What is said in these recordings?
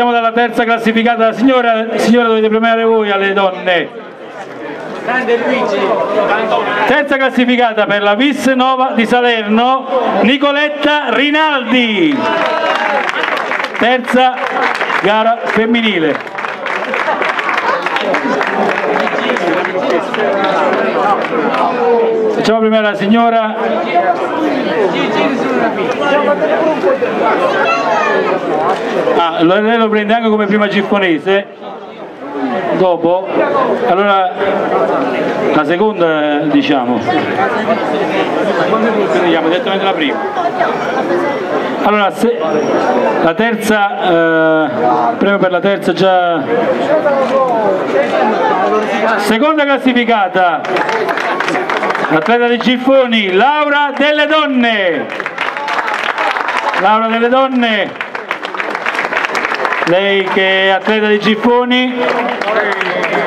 partiamo dalla terza classificata. Signora, signora dovete premiare voi alle donne. Terza classificata per la Vis Nova di Salerno, Nicoletta Rinaldi. Terza gara femminile. Facciamo prima la signora Ah, lei lo prende anche come prima giapponese? Dopo? Allora la seconda diciamo. Andiamo direttamente la prima allora se, la terza eh, premio per la terza già. Seconda classificata. Atleta dei Giffoni Laura delle Donne. Laura delle Donne lei che è atleta dei Giffoni,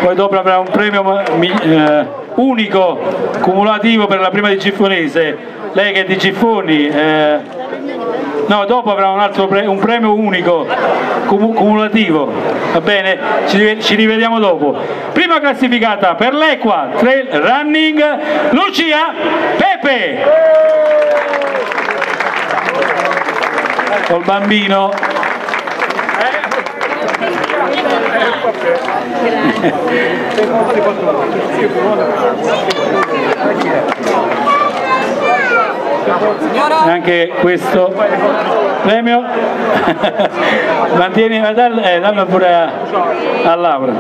poi dopo avrà un premio eh, unico cumulativo per la prima di Giffonese, lei che è di Giffoni, eh, no dopo avrà un altro pre un premio unico cum cumulativo, va bene? Ci, ci, rivediamo dopo. Prima classificata per l'Equa Trail Running, Lucia Pepe. Col bambino anche questo premio. Mantieni eh, danno pure a, a Laura.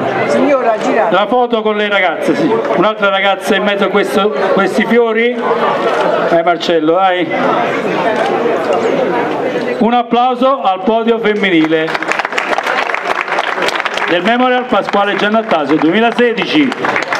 La foto con le ragazze sì. un'altra ragazza in mezzo a questo, questi fiori. Vai Marcello vai. Un applauso al podio femminile del Memorial Pasquale Giannattasio 2016